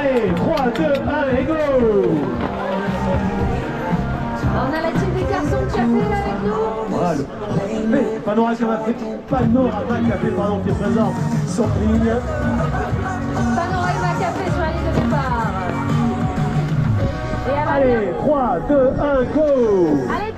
Allez, 3, 2, 1 et go On a la team des garçons de café avec nous. Voilà, mais, panorama café, panorama café, pardon, qui est présent sur ligne. Panorama café sur la ligne de départ. Allez, 3, 2, 1, go Allez